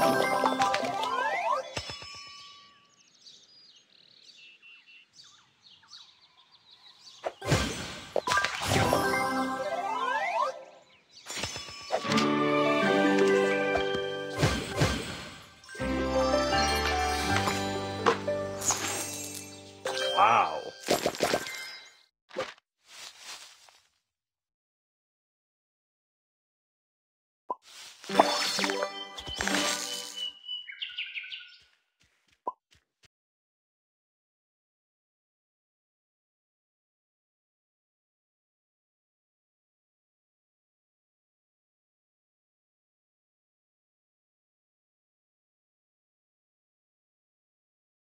Wow.